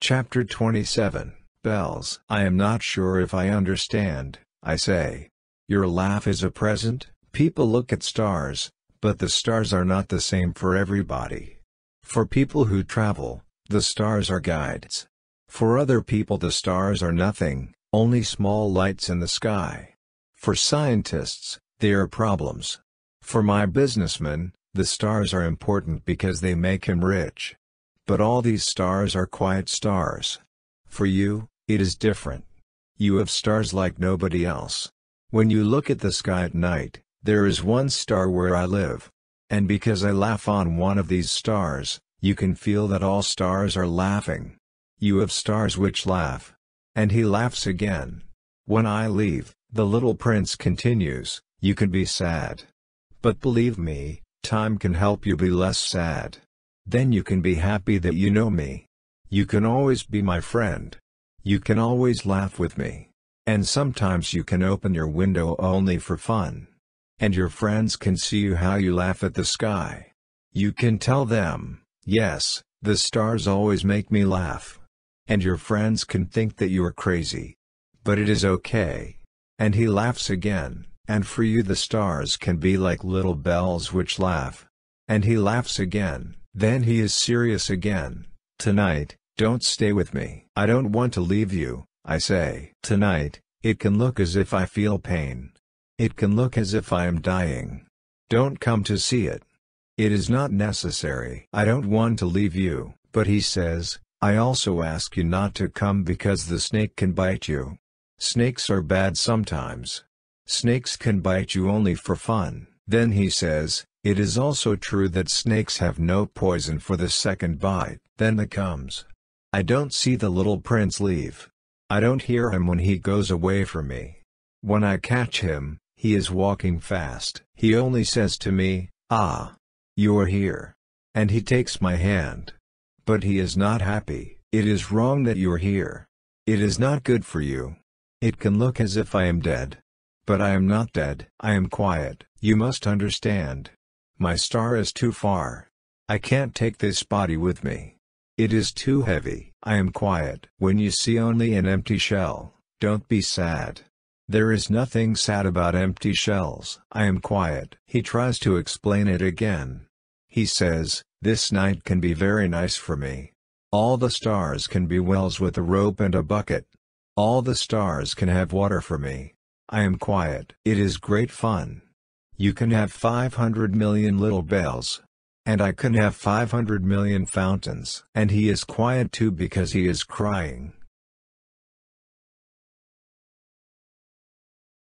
Chapter 27 Bells I am not sure if I understand, I say. Your laugh is a present, people look at stars, but the stars are not the same for everybody. For people who travel, the stars are guides. For other people the stars are nothing, only small lights in the sky. For scientists, they are problems. For my businessman, the stars are important because they make him rich. But all these stars are quiet stars. For you, it is different. You have stars like nobody else. When you look at the sky at night, there is one star where I live. And because I laugh on one of these stars, you can feel that all stars are laughing. You have stars which laugh. And he laughs again. When I leave, the little prince continues, you can be sad. But believe me, Time can help you be less sad. Then you can be happy that you know me. You can always be my friend. You can always laugh with me. And sometimes you can open your window only for fun. And your friends can see you how you laugh at the sky. You can tell them, yes, the stars always make me laugh. And your friends can think that you are crazy. But it is okay. And he laughs again. And for you the stars can be like little bells which laugh. And he laughs again, then he is serious again. Tonight, don't stay with me. I don't want to leave you, I say. Tonight, it can look as if I feel pain. It can look as if I am dying. Don't come to see it. It is not necessary. I don't want to leave you, but he says, I also ask you not to come because the snake can bite you. Snakes are bad sometimes. Snakes can bite you only for fun. Then he says, it is also true that snakes have no poison for the second bite. Then the comes. I don't see the little prince leave. I don't hear him when he goes away from me. When I catch him, he is walking fast. He only says to me, Ah! You are here. And he takes my hand. But he is not happy. It is wrong that you are here. It is not good for you. It can look as if I am dead. But I am not dead. I am quiet. You must understand. My star is too far. I can't take this body with me. It is too heavy. I am quiet. When you see only an empty shell, don't be sad. There is nothing sad about empty shells. I am quiet. He tries to explain it again. He says, this night can be very nice for me. All the stars can be wells with a rope and a bucket. All the stars can have water for me. I am quiet. It is great fun. You can have 500 million little bells. And I can have 500 million fountains. And he is quiet too because he is crying.